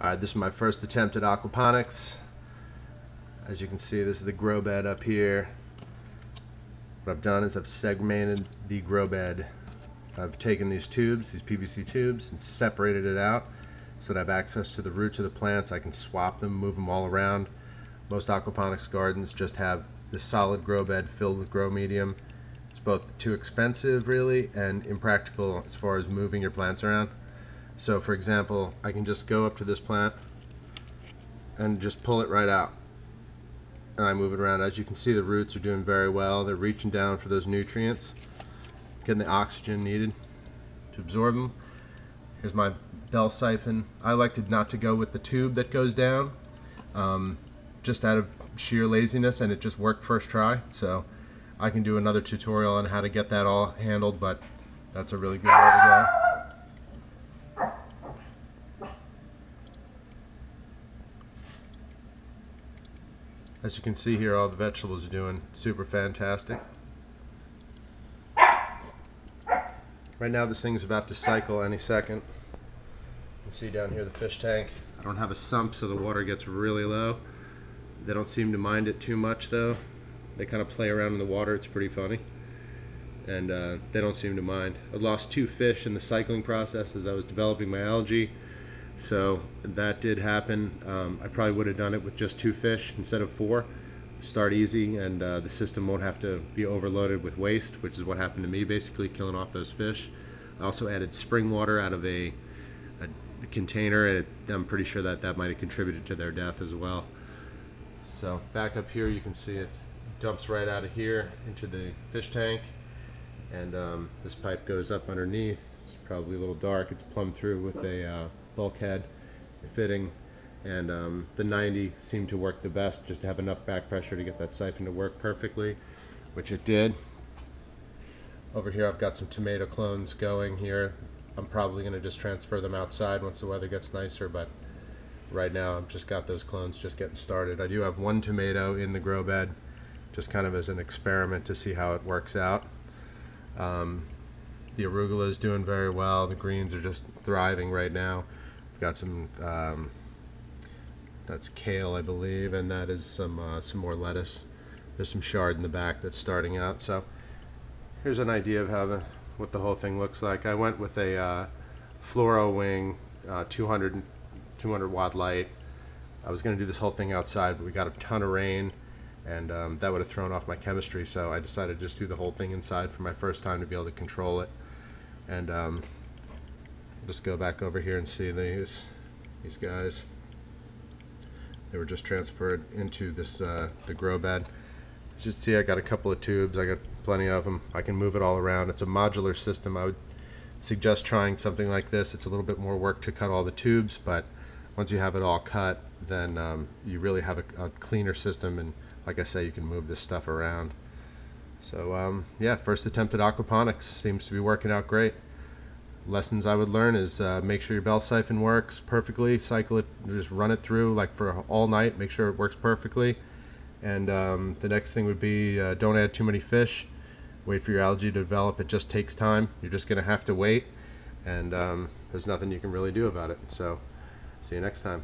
Alright, this is my first attempt at aquaponics. As you can see, this is the grow bed up here. What I've done is I've segmented the grow bed. I've taken these tubes, these PVC tubes, and separated it out so that I have access to the roots of the plants. I can swap them, move them all around. Most aquaponics gardens just have this solid grow bed filled with grow medium. It's both too expensive, really, and impractical as far as moving your plants around. So for example, I can just go up to this plant and just pull it right out. And I move it around. As you can see, the roots are doing very well. They're reaching down for those nutrients, getting the oxygen needed to absorb them. Here's my bell siphon. I to not to go with the tube that goes down, um, just out of sheer laziness, and it just worked first try. So I can do another tutorial on how to get that all handled, but that's a really good way to go. As you can see here, all the vegetables are doing super fantastic. Right now this thing is about to cycle any second. You see down here the fish tank. I don't have a sump so the water gets really low. They don't seem to mind it too much though. They kind of play around in the water, it's pretty funny. And uh, they don't seem to mind. I lost two fish in the cycling process as I was developing my algae. So that did happen. Um, I probably would have done it with just two fish instead of four. Start easy, and uh, the system won't have to be overloaded with waste, which is what happened to me, basically killing off those fish. I also added spring water out of a, a container, and I'm pretty sure that that might have contributed to their death as well. So back up here, you can see it dumps right out of here into the fish tank, and um, this pipe goes up underneath. It's probably a little dark. It's plumbed through with a uh, bulkhead fitting and um, the 90 seemed to work the best just to have enough back pressure to get that siphon to work perfectly which it did. Over here I've got some tomato clones going here. I'm probably going to just transfer them outside once the weather gets nicer but right now I've just got those clones just getting started. I do have one tomato in the grow bed just kind of as an experiment to see how it works out. Um, the arugula is doing very well. The greens are just thriving right now got some um, that's kale I believe and that is some uh, some more lettuce. There's some chard in the back that's starting out so here's an idea of how the what the whole thing looks like. I went with a uh, fluoro wing uh, 200 200 watt light. I was gonna do this whole thing outside but we got a ton of rain and um, that would have thrown off my chemistry so I decided to just do the whole thing inside for my first time to be able to control it. And um, just go back over here and see these these guys. They were just transferred into this uh, the grow bed. Just see, I got a couple of tubes. I got plenty of them. I can move it all around. It's a modular system. I would suggest trying something like this. It's a little bit more work to cut all the tubes, but once you have it all cut, then um, you really have a, a, cleaner system. And like I say, you can move this stuff around. So um, yeah, first attempt at aquaponics seems to be working out great lessons I would learn is uh, make sure your bell siphon works perfectly. Cycle it, just run it through like for all night. Make sure it works perfectly. And um, the next thing would be uh, don't add too many fish. Wait for your algae to develop. It just takes time. You're just to have to wait. And um, there's nothing you can really do about it. So see you next time.